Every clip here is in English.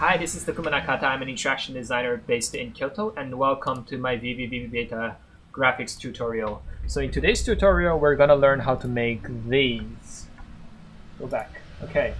Hi, this is Takuma Nakata. I'm an interaction designer based in Kyoto, and welcome to my VVVV Beta graphics tutorial. So in today's tutorial, we're gonna learn how to make these. Go back. Okay.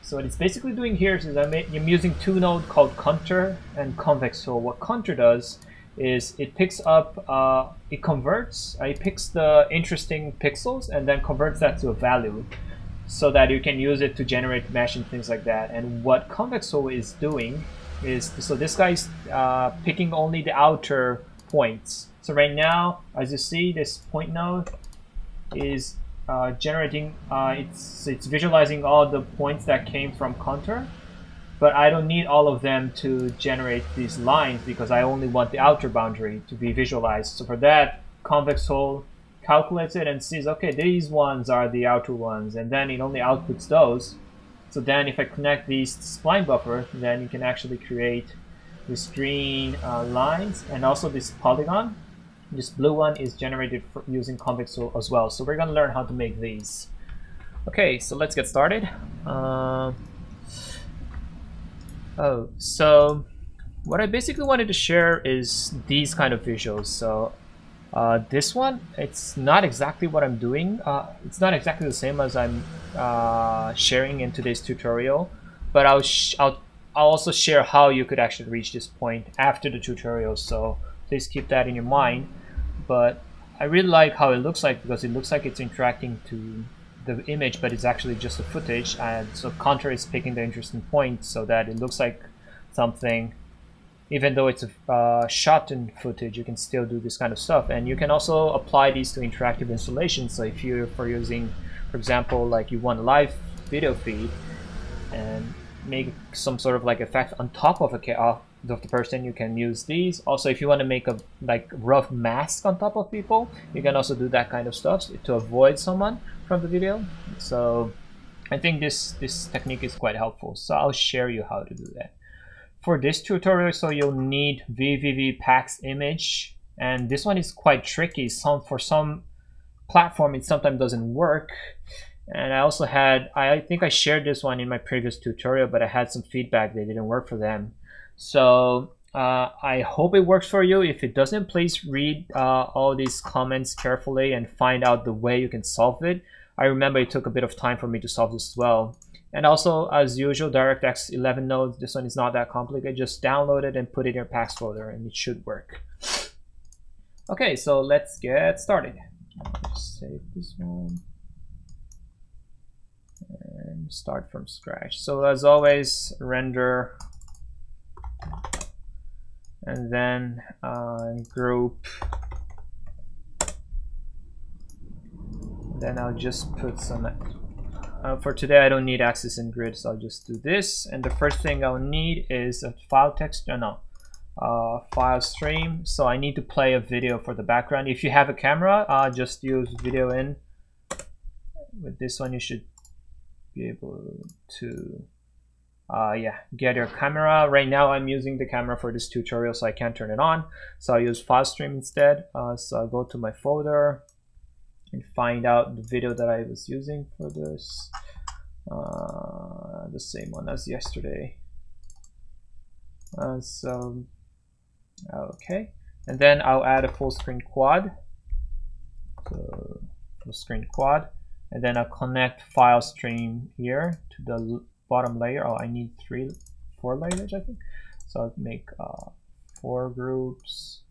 So what it's basically doing here is I'm, I'm using two nodes called Contour and Convex. So what Contour does is it picks up, uh, it converts, uh, it picks the interesting pixels and then converts that to a value so that you can use it to generate mesh and things like that. And what Convex Hull is doing is, so this guy's uh, picking only the outer points. So right now, as you see, this point node is uh, generating, uh, it's, it's visualizing all the points that came from contour, but I don't need all of them to generate these lines because I only want the outer boundary to be visualized. So for that, convex hull calculates it and sees, okay, these ones are the outer ones, and then it only outputs those. So then if I connect these to spline buffer, then you can actually create these green uh, lines and also this polygon. This blue one is generated using convex as well. So we're gonna learn how to make these. Okay, so let's get started. Uh, oh, so what I basically wanted to share is these kind of visuals. So uh, this one, it's not exactly what I'm doing. Uh, it's not exactly the same as I'm uh, sharing in today's tutorial, but I'll, I'll, I'll also share how you could actually reach this point after the tutorial, so please keep that in your mind. But I really like how it looks like because it looks like it's interacting to the image, but it's actually just a footage, and so Contour is picking the interesting point so that it looks like something even though it's a uh, shot in footage, you can still do this kind of stuff. And you can also apply these to interactive installations. So if you're for using, for example, like you want a live video feed and make some sort of like effect on top of a of the person, you can use these. Also, if you want to make a like rough mask on top of people, you can also do that kind of stuff to avoid someone from the video. So I think this this technique is quite helpful. So I'll share you how to do that for this tutorial, so you'll need VVVV Packs image, and this one is quite tricky. Some for some platform, it sometimes doesn't work. And I also had, I think I shared this one in my previous tutorial, but I had some feedback that didn't work for them. So uh, I hope it works for you. If it doesn't, please read uh, all these comments carefully and find out the way you can solve it. I remember it took a bit of time for me to solve this as well. And also, as usual, DirectX 11 nodes, this one is not that complicated. Just download it and put it in your Packs folder and it should work. Okay, so let's get started. save this one. And start from scratch. So as always, render and then uh, group then I'll just put some uh, for today, I don't need axis and grid, so I'll just do this. And the first thing I'll need is a file text, uh, no, uh, file stream. So I need to play a video for the background. If you have a camera, uh, just use video in. With this one, you should be able to, uh, yeah, get your camera. Right now, I'm using the camera for this tutorial, so I can't turn it on. So I'll use file stream instead. Uh, so I'll go to my folder, and find out the video that I was using for this. Uh, the same one as yesterday. Uh, so, okay. And then I'll add a full screen quad. So, full screen quad. And then I'll connect file stream here to the bottom layer. Oh, I need three, four layers, I think. So I'll make uh, four groups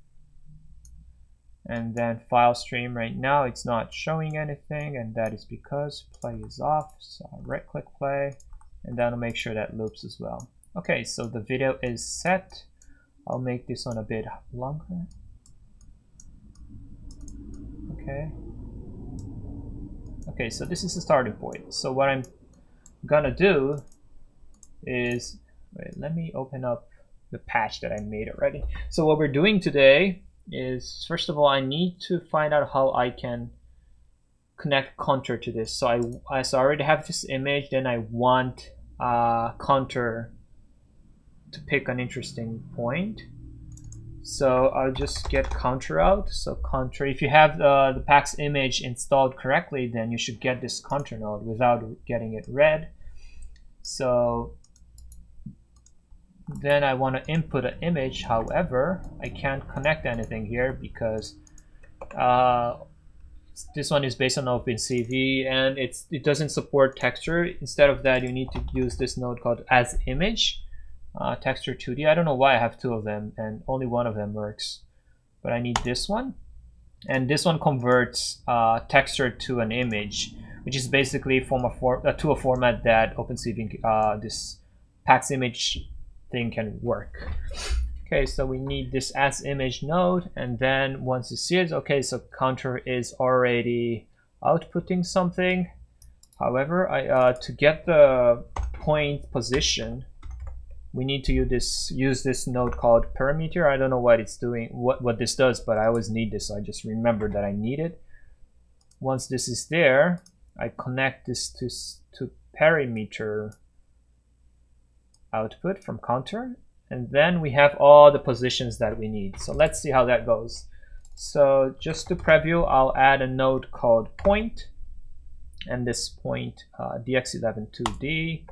and then file stream right now it's not showing anything and that is because play is off so I'll right click play and then I'll make sure that loops as well. Okay so the video is set. I'll make this one a bit longer. Okay. Okay so this is the starting point. So what I'm gonna do is wait let me open up the patch that I made already. So what we're doing today is first of all I need to find out how I can connect contour to this. So I, I so I already have this image then I want uh, contour to pick an interesting point. So I'll just get contour out. So contour if you have uh, the Packs image installed correctly then you should get this contour node without getting it red so then I want to input an image. However, I can't connect anything here because uh, this one is based on OpenCV and it's it doesn't support texture. Instead of that, you need to use this node called as image, uh, texture 2D. I don't know why I have two of them and only one of them works, but I need this one. And this one converts uh, texture to an image, which is basically form a for, uh, to a format that OpenCV, uh, this Packs image thing can work. Okay, so we need this as image node, and then once you see it, okay, so contour is already outputting something. However, I, uh, to get the point position, we need to use this use this node called parameter. I don't know what it's doing, what what this does, but I always need this. So I just remember that I need it. Once this is there, I connect this to to parameter output from contour and then we have all the positions that we need. So let's see how that goes. So just to preview, I'll add a node called point, and this point uh, dx11-2d,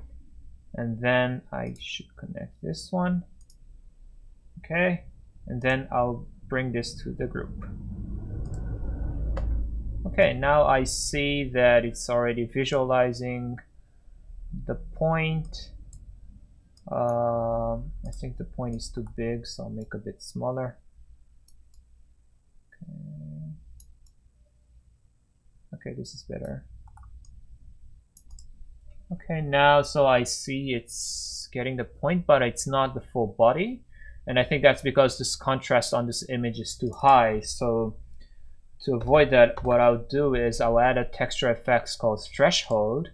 and then I should connect this one. Okay, and then I'll bring this to the group. Okay, now I see that it's already visualizing the point um, I think the point is too big, so I'll make a bit smaller. Okay, okay this is better. Okay, now so I see it's getting the point, but it's not the full body. And I think that's because this contrast on this image is too high. So to avoid that, what I'll do is I'll add a texture effects called threshold.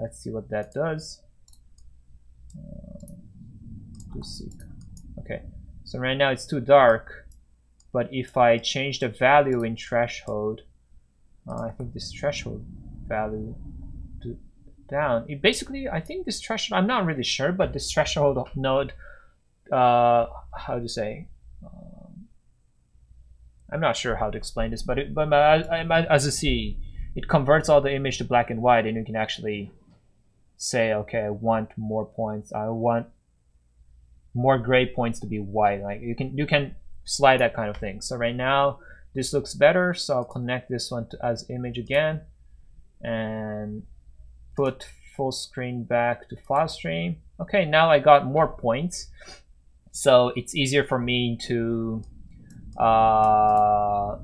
Let's see what that does. Uh. Okay, so right now it's too dark, but if I change the value in threshold, uh, I think this threshold value to down. It basically, I think this threshold. I'm not really sure, but this threshold of node, uh, how to say. Um, I'm not sure how to explain this, but it, but as you see, it converts all the image to black and white, and you can actually say, okay, I want more points. I want more gray points to be white. Like you can you can slide that kind of thing. So right now this looks better. So I'll connect this one to as image again and put full screen back to file stream. Okay, now I got more points. So it's easier for me to uh,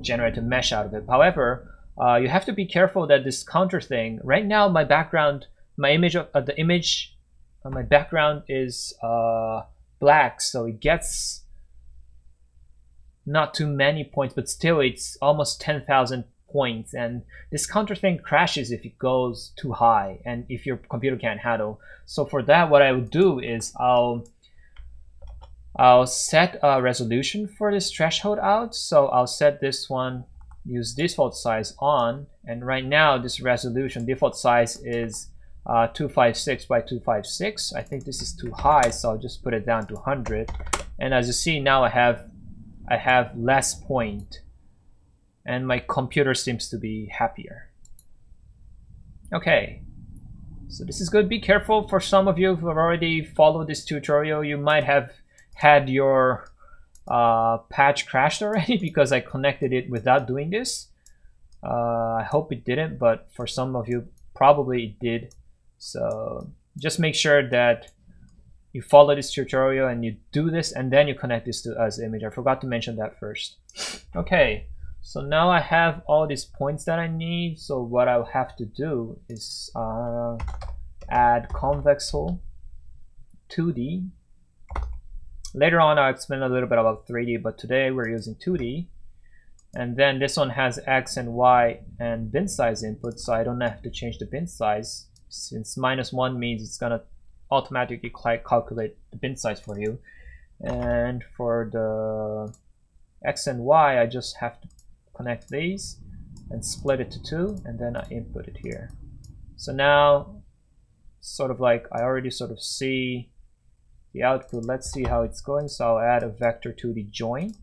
generate a mesh out of it. However, uh, you have to be careful that this contour thing, right now my background, my image, of, uh, the image, uh, my background is uh, black, so it gets not too many points, but still it's almost 10,000 points. And this contour thing crashes if it goes too high and if your computer can't handle. So for that, what I would do is I'll I'll set a resolution for this threshold out. So I'll set this one use default size on and right now this resolution default size is uh, 256 by 256 I think this is too high so I'll just put it down to 100 and as you see now I have I have less point and my computer seems to be happier. Okay. So this is good. Be careful. For some of you who have already followed this tutorial you might have had your uh, patch crashed already because I connected it without doing this. Uh, I hope it didn't, but for some of you, probably it did. So just make sure that you follow this tutorial and you do this and then you connect this to as image. I forgot to mention that first. Okay, so now I have all these points that I need. So what I'll have to do is uh, add convex hull 2D Later on, I'll explain a little bit about 3D, but today we're using 2D. And then this one has X and Y and bin size input, so I don't have to change the bin size since minus one means it's gonna automatically calculate the bin size for you. And for the X and Y, I just have to connect these and split it to two, and then I input it here. So now, sort of like I already sort of see the output. Let's see how it's going. So I'll add a vector 2D join.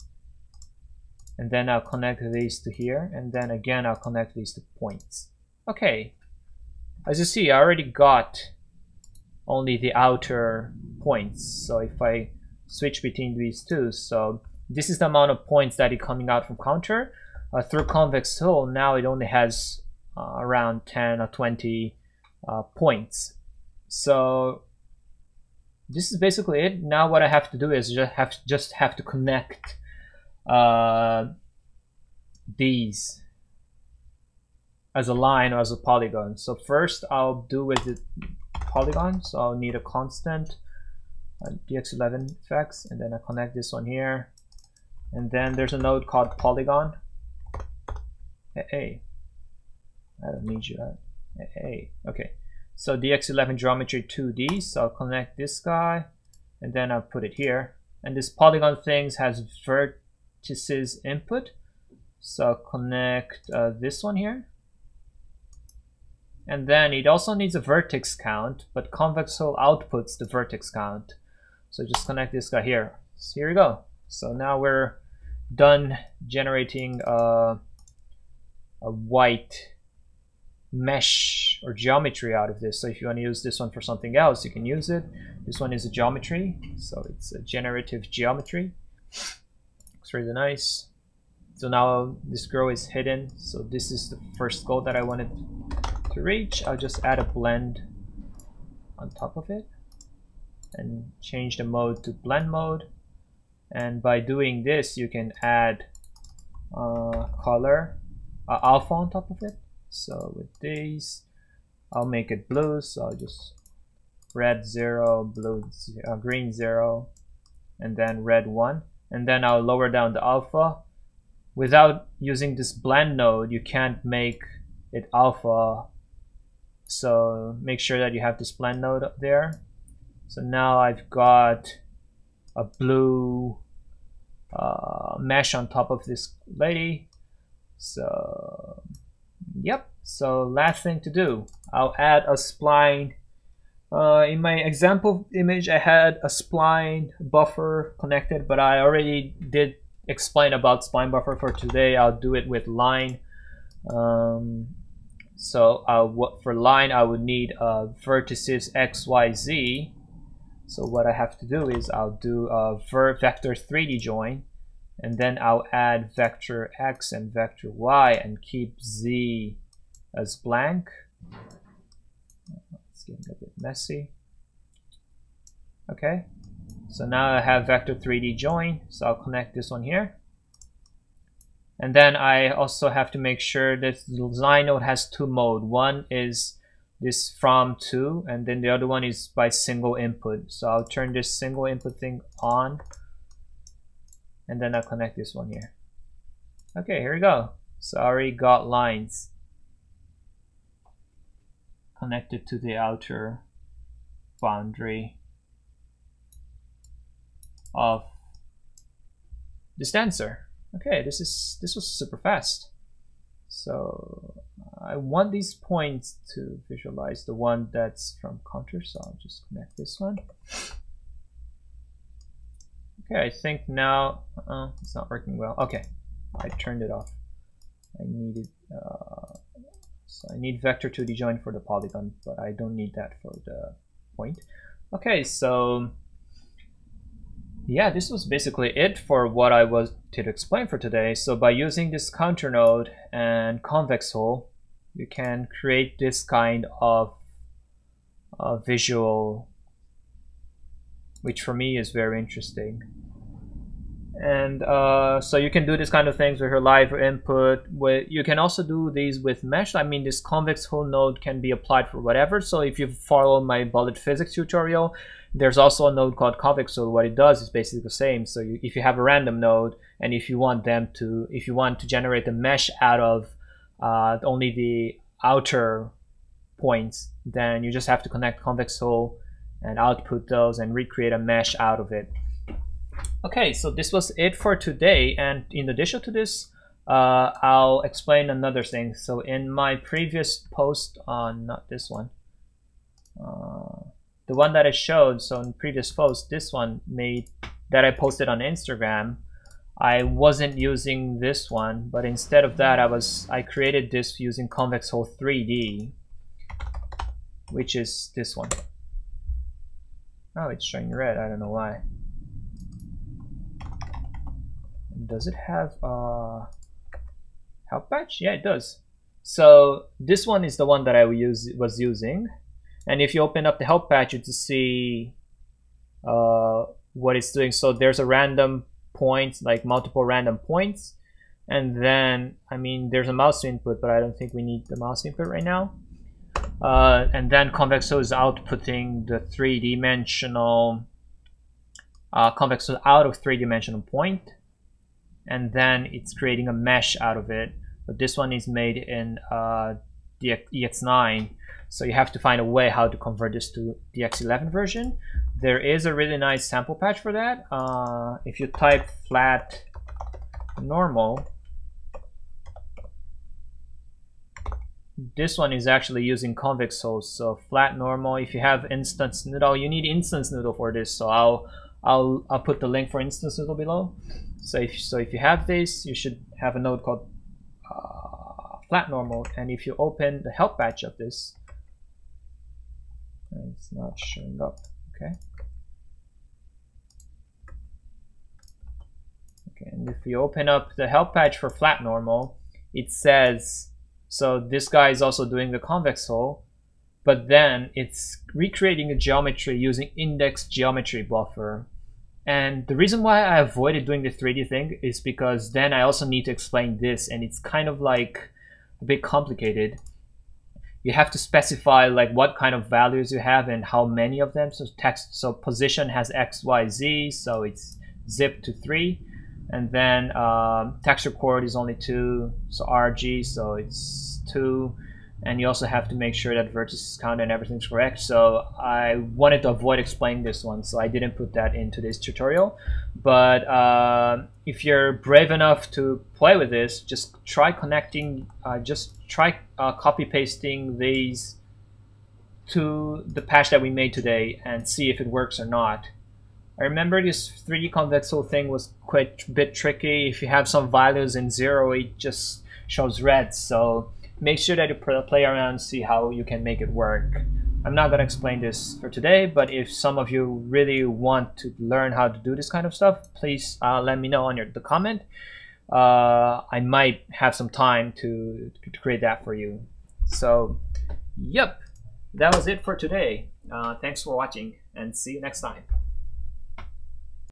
And then I'll connect these to here. And then again, I'll connect these to points. Okay. As you see, I already got only the outer points. So if I switch between these two, so this is the amount of points that is coming out from contour. Uh, through convex hull, now it only has uh, around 10 or 20 uh, points. So this is basically it. Now what I have to do is just have just have to connect uh, these as a line or as a polygon. So first I'll do with the polygon. So I'll need a constant uh, dx11 effects and then I connect this one here. And then there's a node called polygon. Hey. I don't need you. Hey, hey. okay. So DX11 geometry 2D, so I'll connect this guy and then I'll put it here. And this polygon things has vertices input. So I'll connect uh, this one here. And then it also needs a vertex count, but convex hull outputs the vertex count. So just connect this guy here. So here we go. So now we're done generating uh, a white mesh or geometry out of this. So if you want to use this one for something else, you can use it. This one is a geometry, so it's a generative geometry. Looks really nice. So now this girl is hidden. So this is the first goal that I wanted to reach. I'll just add a blend on top of it and change the mode to blend mode. And by doing this, you can add uh, color, uh, alpha on top of it so with these I'll make it blue so I'll just red 0 blue uh, green 0 and then red 1 and then I'll lower down the alpha. Without using this blend node you can't make it alpha. So make sure that you have this blend node up there. So now I've got a blue uh, mesh on top of this lady. So Yep, so last thing to do, I'll add a spline. Uh, in my example image, I had a spline buffer connected, but I already did explain about spline buffer for today. I'll do it with line. Um, so uh, for line, I would need uh, vertices x, y, z. So what I have to do is I'll do a vector 3D join and then I'll add vector x and vector y and keep z as blank. It's getting a bit messy. Okay, so now I have vector 3D join, so I'll connect this one here. And then I also have to make sure that the design node has two mode. One is this from to, and then the other one is by single input. So I'll turn this single input thing on and then I'll connect this one here. Okay, here we go. Sorry, got lines connected to the outer boundary of this tensor. Okay, this is this was super fast. So I want these points to visualize the one that's from contour, so I'll just connect this one. Okay, I think now uh, it's not working well. Okay, I turned it off. I needed uh, so I need vector 2D join for the polygon, but I don't need that for the point. Okay, so yeah, this was basically it for what I was to explain for today. So by using this contour node and convex hull, you can create this kind of uh, visual, which for me is very interesting. And uh, so you can do this kind of things with your live input with, you can also do these with mesh. I mean this convex hull node can be applied for whatever. So if you follow my bullet physics tutorial there's also a node called convex. Hull what it does is basically the same. So you, if you have a random node and if you want them to if you want to generate a mesh out of uh, only the outer points then you just have to connect convex hull and output those and recreate a mesh out of it Okay, so this was it for today. And in addition to this, uh, I'll explain another thing. So in my previous post on, not this one, uh, the one that I showed, so in previous post, this one made, that I posted on Instagram, I wasn't using this one, but instead of that, I was, I created this using Convex Hull 3D, which is this one. Oh, it's showing red. I don't know why. Does it have a help patch? Yeah, it does. So this one is the one that I use, was using. And if you open up the help patch, you to see uh, what it's doing. So there's a random point, like multiple random points. And then, I mean, there's a mouse input, but I don't think we need the mouse input right now. Uh, and then Convex Hull is outputting the three-dimensional uh, Convex Hull out of three-dimensional point, and then it's creating a mesh out of it. But this one is made in uh, DX9, so you have to find a way how to convert this to DX11 version. There is a really nice sample patch for that. Uh, if you type flat normal, this one is actually using convex hull so flat normal. If you have instance noodle you need instance noodle for this so i'll i'll i'll put the link for instance noodle below. So if so if you have this you should have a node called uh, flat normal and if you open the help patch of this it's not showing up okay? Okay and if you open up the help patch for flat normal it says so this guy is also doing the convex hull, but then it's recreating a geometry using index geometry buffer. And the reason why I avoided doing the 3D thing is because then I also need to explain this and it's kind of like a bit complicated. You have to specify like what kind of values you have and how many of them. So text, so position has X, Y, Z, so it's zip to three and then um, texture coord is only two so RG so it's two. And you also have to make sure that vertices count and everything's correct. So I wanted to avoid explaining this one so I didn't put that into this tutorial. But uh, if you're brave enough to play with this just try connecting uh, just try uh, copy pasting these to the patch that we made today and see if it works or not I remember this 3D convex hull thing was quite a bit tricky. If you have some values in zero, it just shows red. So make sure that you play around and see how you can make it work. I'm not going to explain this for today, but if some of you really want to learn how to do this kind of stuff, please uh, let me know on your, the comment. Uh, I might have some time to, to create that for you. So, yep, that was it for today. Uh, thanks for watching and see you next time.